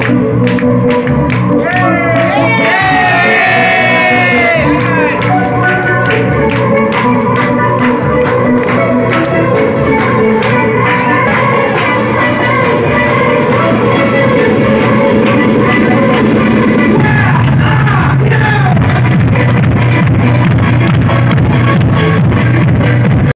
you.